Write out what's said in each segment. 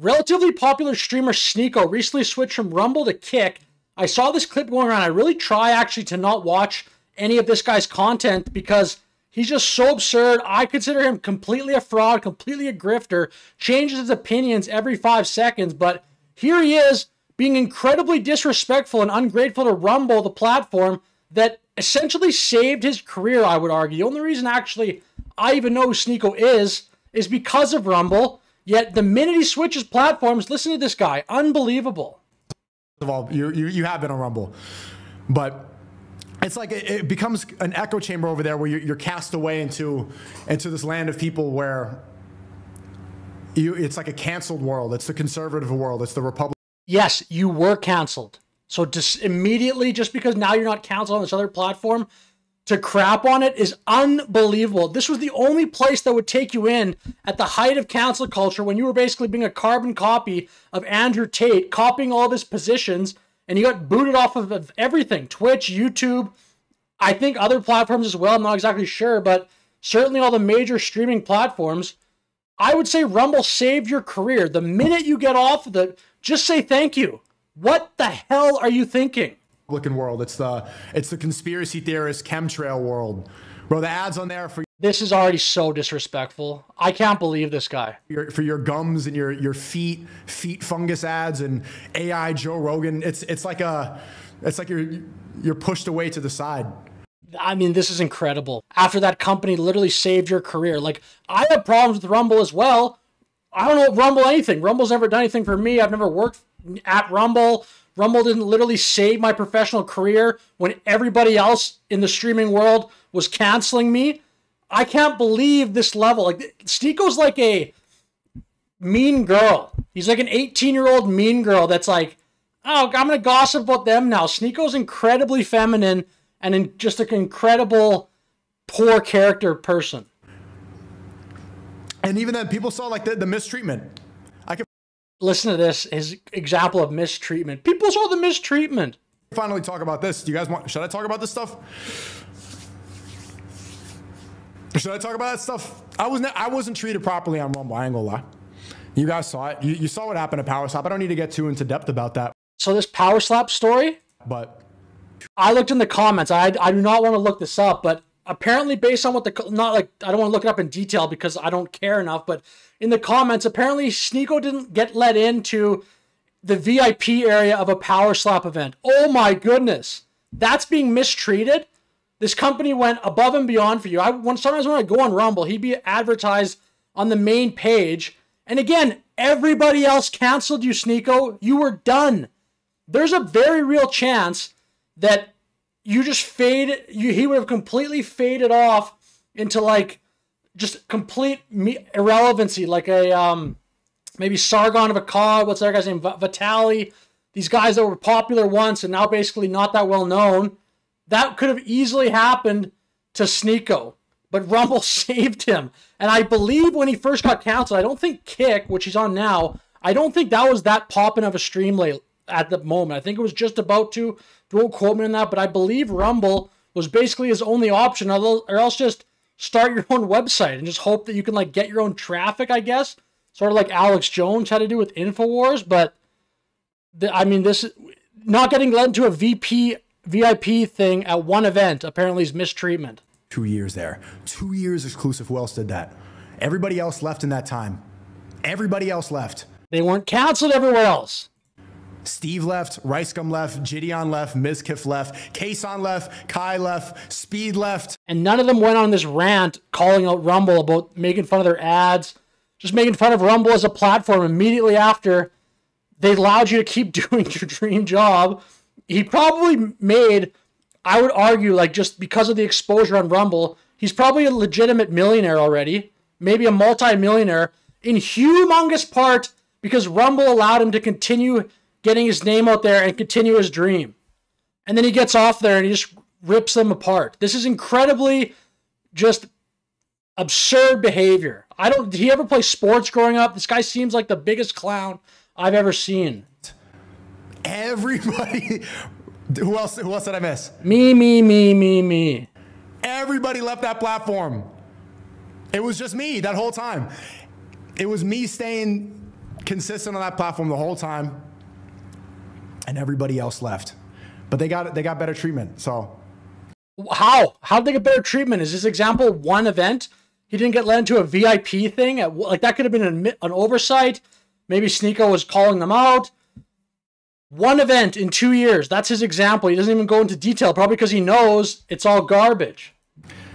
Relatively popular streamer Sneako recently switched from Rumble to Kick. I saw this clip going around. I really try actually to not watch any of this guy's content because he's just so absurd. I consider him completely a fraud, completely a grifter, changes his opinions every five seconds. But here he is being incredibly disrespectful and ungrateful to Rumble, the platform that essentially saved his career, I would argue. The only reason actually I even know who Sneako is is because of Rumble. Yet the minute he switches platforms, listen to this guy. Unbelievable. First of all, you, you, you have been on Rumble. But it's like it, it becomes an echo chamber over there where you're, you're, cast away into, into this land of people where you, it's like a canceled world. It's the conservative world. It's the Republican. Yes, you were canceled. So just immediately, just because now you're not canceled on this other platform, to crap on it is unbelievable. This was the only place that would take you in at the height of cancel culture when you were basically being a carbon copy of Andrew Tate, copying all of his positions, and you got booted off of, of everything Twitch, YouTube, I think other platforms as well. I'm not exactly sure, but certainly all the major streaming platforms. I would say Rumble saved your career. The minute you get off of it, just say thank you. What the hell are you thinking? Republican world. It's the it's the conspiracy theorist chemtrail world. Bro, the ads on there for this is already so disrespectful. I can't believe this guy. Your, for your gums and your your feet feet fungus ads and AI Joe Rogan. It's it's like a it's like you're you're pushed away to the side. I mean, this is incredible. After that company literally saved your career. Like I have problems with Rumble as well. I don't know Rumble anything. Rumble's never done anything for me. I've never worked at Rumble. Rumble didn't literally save my professional career when everybody else in the streaming world was canceling me. I can't believe this level. Like Sneako's like a mean girl. He's like an 18 year old mean girl that's like, oh, I'm gonna gossip about them now. Sneako's incredibly feminine and in just an incredible poor character person. And even then, people saw like the, the mistreatment listen to this his example of mistreatment. People saw the mistreatment. Finally, talk about this. Do you guys want? Should I talk about this stuff? Should I talk about that stuff? I was I wasn't treated properly on Rumble. I ain't gonna lie. You guys saw it. You, you saw what happened to Power Slap. I don't need to get too into depth about that. So this Power Slap story. But I looked in the comments. I I do not want to look this up, but apparently based on what the not like I don't want to look it up in detail because I don't care enough, but in the comments apparently Sneako didn't get let into the VIP area of a power slap event. Oh my goodness. That's being mistreated. This company went above and beyond for you. I when sometimes when I go on Rumble, he'd be advertised on the main page. And again, everybody else canceled you, Sneako. You were done. There's a very real chance that you just fade you he would have completely faded off into like just complete irrelevancy like a um maybe Sargon of a Akkad, what's that guy's name? Vitali. These guys that were popular once and now basically not that well known. That could have easily happened to Sneako, but Rumble saved him. And I believe when he first got canceled, I don't think Kick, which he's on now, I don't think that was that popping of a stream late at the moment. I think it was just about to. Don't quote me on that, but I believe Rumble was basically his only option, or else just start your own website and just hope that you can like get your own traffic. I guess sort of like Alex Jones had to do with Infowars, but the, I mean this is not getting led into a VP VIP thing at one event apparently is mistreatment. Two years there, two years exclusive. Who else did that? Everybody else left in that time. Everybody else left. They weren't canceled everywhere else. Steve left, Ricegum left, Gideon left, Mizkif left, Kason left, Kai left, Speed left. And none of them went on this rant calling out Rumble about making fun of their ads, just making fun of Rumble as a platform immediately after they allowed you to keep doing your dream job. He probably made, I would argue, like just because of the exposure on Rumble, he's probably a legitimate millionaire already, maybe a multi-millionaire, in humongous part because Rumble allowed him to continue getting his name out there and continue his dream. And then he gets off there and he just rips them apart. This is incredibly just absurd behavior. I don't did he ever play sports growing up? This guy seems like the biggest clown I've ever seen. Everybody who else who else did I miss? Me, me, me, me, me. Everybody left that platform. It was just me that whole time. It was me staying consistent on that platform the whole time, and everybody else left. But they got they got better treatment. So how how did they get better treatment? Is this example one event? He didn't get let into a VIP thing. At, like that could have been an, an oversight. Maybe Sneako was calling them out. One event in two years. That's his example. He doesn't even go into detail, probably because he knows it's all garbage.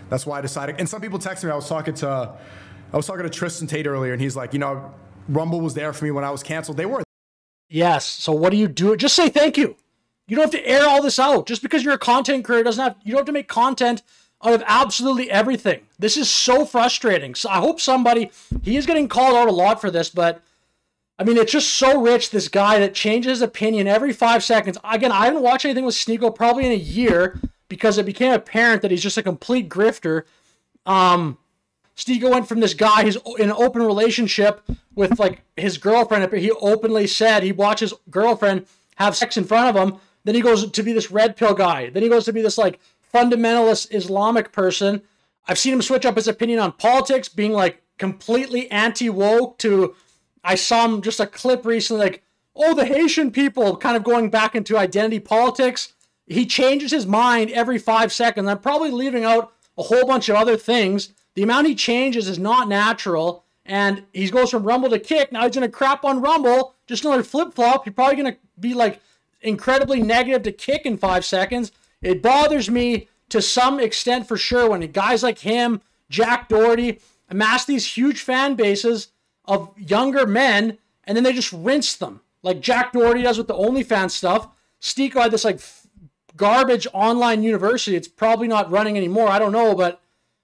That's why I decided. And some people texted me. I was talking to, I was talking to Tristan Tate earlier, and he's like, you know, Rumble was there for me when I was canceled. They were. Yes. So what do you do? Just say thank you. You don't have to air all this out. Just because you're a content creator doesn't have. You don't have to make content out of absolutely everything. This is so frustrating. So I hope somebody. He is getting called out a lot for this, but I mean, it's just so rich, this guy that changes his opinion every five seconds. Again, I haven't watched anything with Sneako probably in a year because it became apparent that he's just a complete grifter. Um, Sneako went from this guy who's in an open relationship with like his girlfriend. He openly said he watches girlfriend have sex in front of him. Then he goes to be this red pill guy. Then he goes to be this like fundamentalist Islamic person. I've seen him switch up his opinion on politics, being like completely anti woke to I saw him just a clip recently, like, oh, the Haitian people, kind of going back into identity politics. He changes his mind every five seconds. I'm probably leaving out a whole bunch of other things. The amount he changes is not natural. And he goes from Rumble to Kick. Now he's going to crap on Rumble. Just another flip flop. You're probably going to be like incredibly negative to Kick in five seconds. It bothers me to some extent for sure when guys like him, Jack Doherty, amass these huge fan bases of younger men, and then they just rinse them, like Jack Doherty does with the OnlyFans stuff. Sneako had this like garbage online university. It's probably not running anymore. I don't know, but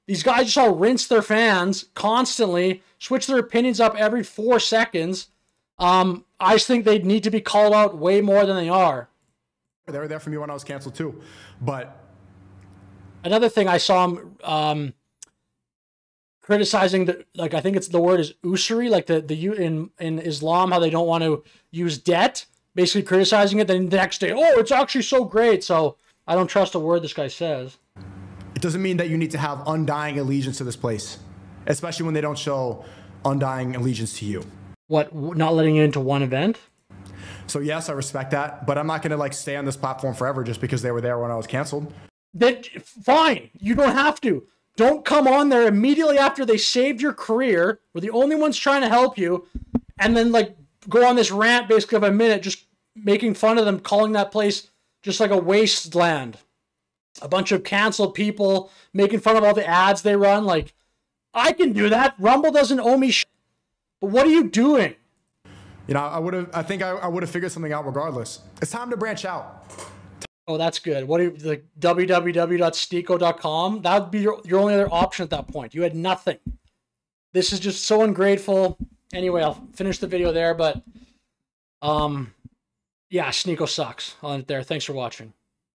these guys just all rinse their fans constantly, switch their opinions up every four seconds. Um, I just think they need to be called out way more than they are. They were there for me when I was canceled too, but another thing I saw him um, criticizing the like I think it's the word is usury, like the the in in Islam how they don't want to use debt, basically criticizing it. Then the next day, oh, it's actually so great. So I don't trust a word this guy says. It doesn't mean that you need to have undying allegiance to this place, especially when they don't show undying allegiance to you. What? Not letting you into one event? So yes, I respect that, but I'm not going to like stay on this platform forever just because they were there when I was canceled. Then fine, you don't have to. Don't come on there immediately after they saved your career. We're the only ones trying to help you, and then like go on this rant basically of a minute, just making fun of them, calling that place just like a wasteland. A bunch of canceled people making fun of all the ads they run. Like, I can do that. Rumble doesn't owe me. Shit. But what are you doing? You know, I would have. I think I, I would have figured something out regardless. It's time to branch out. Oh, that's good. What are you, like www.sneako.com? That would be your, your only other option at that point. You had nothing. This is just so ungrateful. Anyway, I'll finish the video there, but um yeah, Sneako sucks on it there. Thanks for watching.